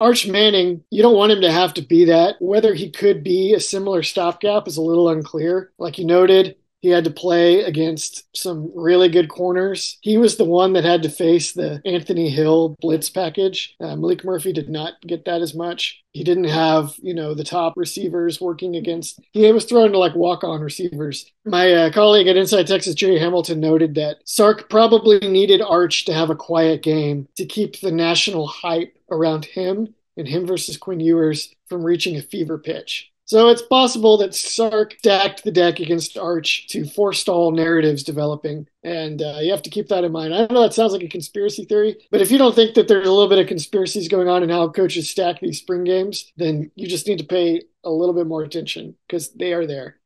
Arch Manning, you don't want him to have to be that. Whether he could be a similar stopgap is a little unclear. Like you noted, he had to play against some really good corners. He was the one that had to face the Anthony Hill blitz package. Uh, Maalik Murphy did not get that as much. He didn't have, you know, the top receivers working against. He was thrown to like walk-on receivers. My uh, colleague at Inside Texas, Jerry Hamilton, noted that Sark probably needed Arch to have a quiet game to keep the national hype around him and him versus Quinn Ewers from reaching a fever pitch. So it's possible that Sark stacked the deck against Arch to forestall narratives developing. And uh, you have to keep that in mind. I know that sounds like a conspiracy theory, but if you don't think that there's a little bit of conspiracies going on in how coaches stack these spring games, then you just need to pay a little bit more attention because they are there.